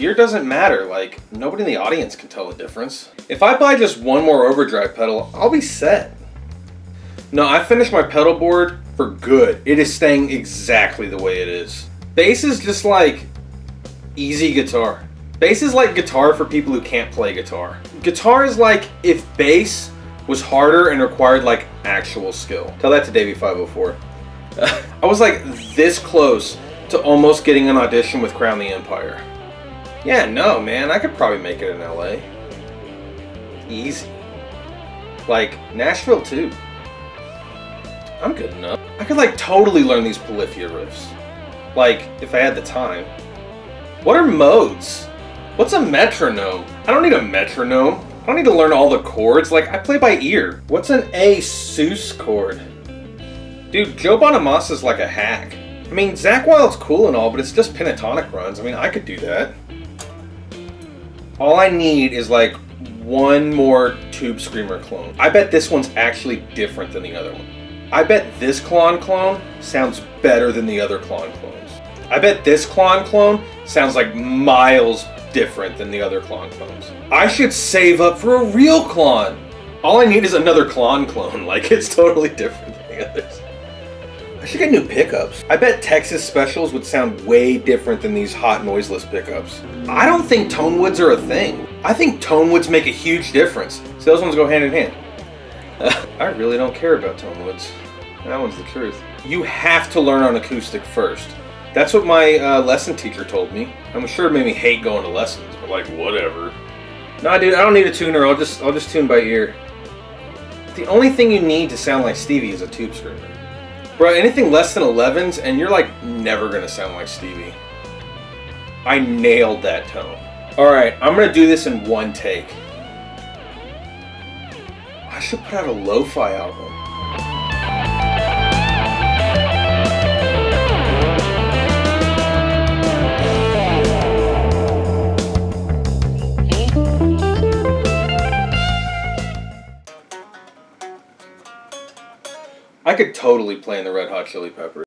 Gear doesn't matter, like, nobody in the audience can tell the difference. If I buy just one more overdrive pedal, I'll be set. No, I finished my pedal board for good. It is staying exactly the way it is. Bass is just like easy guitar. Bass is like guitar for people who can't play guitar. Guitar is like if bass was harder and required like actual skill. Tell that to Davie504. I was like this close to almost getting an audition with Crown the Empire. Yeah, no, man, I could probably make it in LA. Easy. Like, Nashville too. I'm good enough. I could like totally learn these Polyphia riffs. Like, if I had the time. What are modes? What's a metronome? I don't need a metronome. I don't need to learn all the chords. Like, I play by ear. What's an A sus chord? Dude, Joe Bonamassa is like a hack. I mean, Zakk Wylde's cool and all, but it's just pentatonic runs. I mean, I could do that. All I need is like one more Tube Screamer clone. I bet this one's actually different than the other one. I bet this Klon clone sounds better than the other Klon clones. I bet this Klon clone sounds like miles different than the other Klon clones. I should save up for a real Klon. All I need is another Klon clone. Like, it's totally different than the others. I should get new pickups. I bet Texas specials would sound way different than these hot noiseless pickups. I don't think tone woods are a thing. I think tone woods make a huge difference. So those ones go hand in hand. I really don't care about tone woods. That one's the truth. You have to learn on acoustic first. That's what my uh, lesson teacher told me. I'm sure it made me hate going to lessons, but like whatever. Nah, dude, I don't need a tuner. I'll just I'll just tune by ear. The only thing you need to sound like Stevie is a tube screamer. Bro, anything less than 11s, and you're like never gonna sound like Stevie. I nailed that tone. Alright, I'm gonna do this in one take. I should put out a lo-fi album. I could totally play in the Red Hot Chili Peppers.